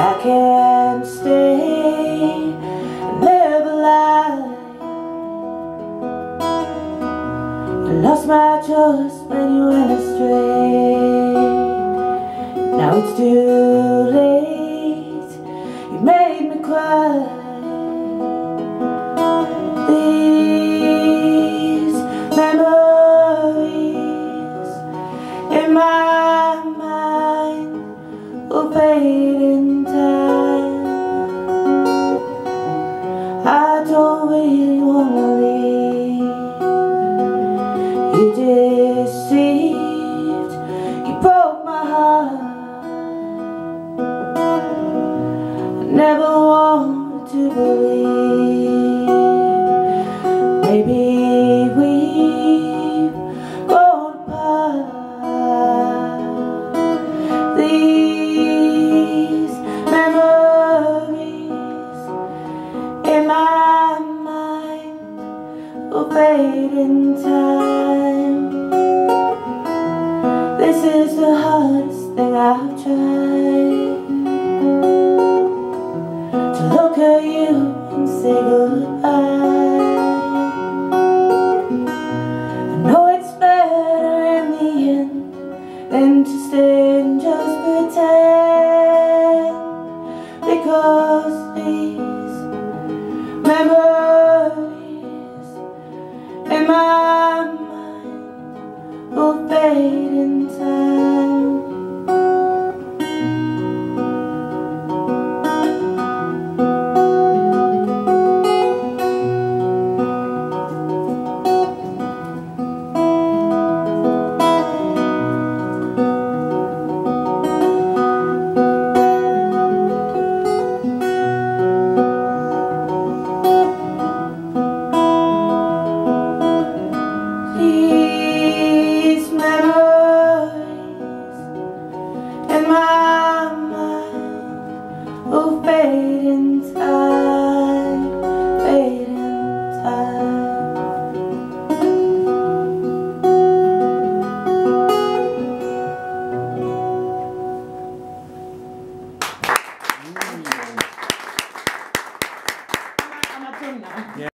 I can't stay. And live a lie. I lost my choice when you went astray. Now it's too never wanted to believe. Maybe we've grown apart These memories in my mind will fade in time. This is the hardest thing I've tried look you and say goodbye Yeah.